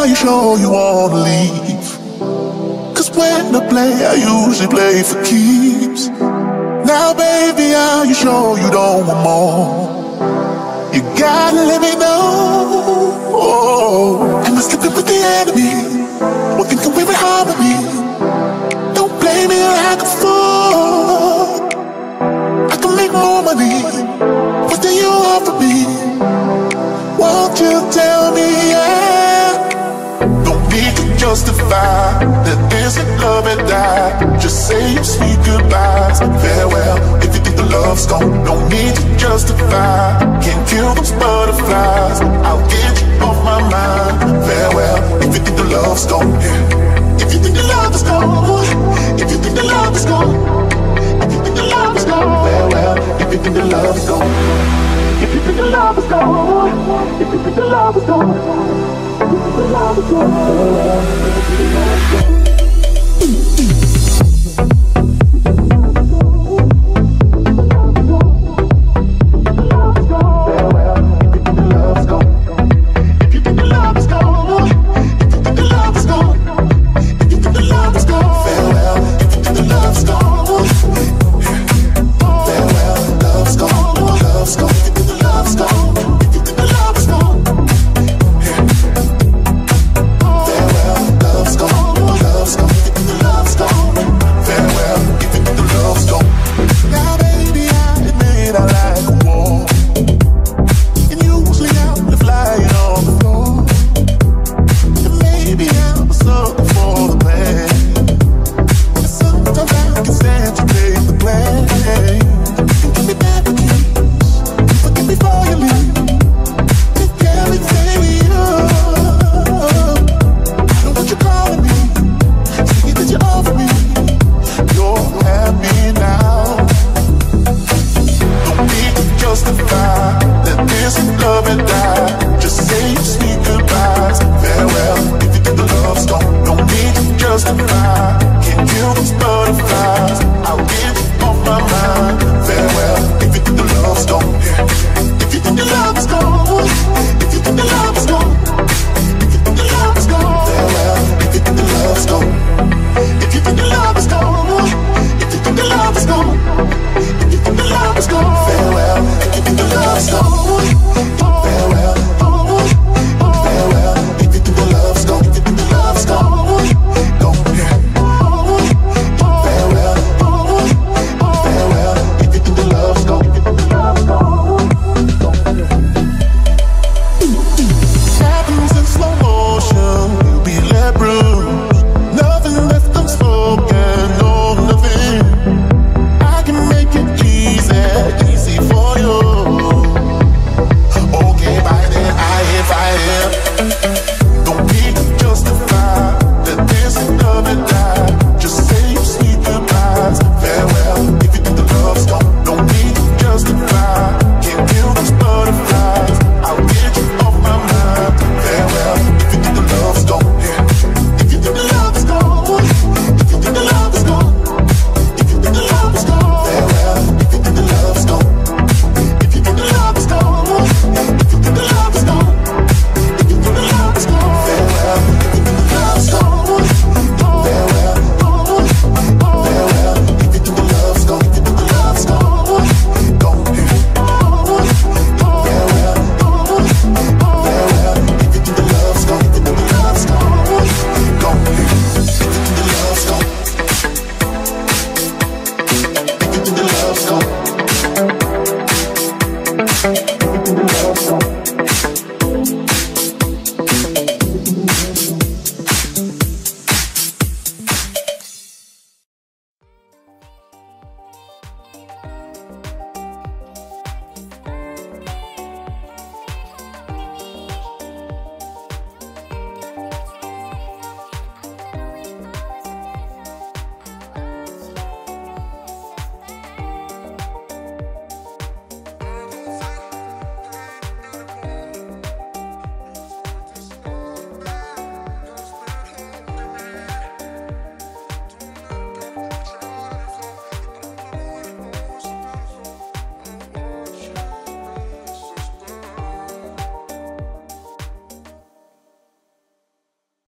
Are you sure you wanna leave? Cause when I play, I usually play for keeps. Now, baby, are you sure you don't want more? You gotta let me know. That isn't love and die. Just say your sweet goodbyes, farewell. If you think the love's gone, no need to justify. Can't kill those butterflies. I'll get you off my mind, farewell. If you think the love's gone, yeah. If you think the love is gone, if you think the love is gone, if you think the love is gone, farewell. If you think the love is gone, if you think the love is gone, if you think the love is gone, if you think the love is gone. Just say goodbyes, farewell. If you think the love's gone, need to justify. Can't kill. I'll give my mind, farewell. If you think the love's gone, if you think the love's gone, if you think the love's gone. song.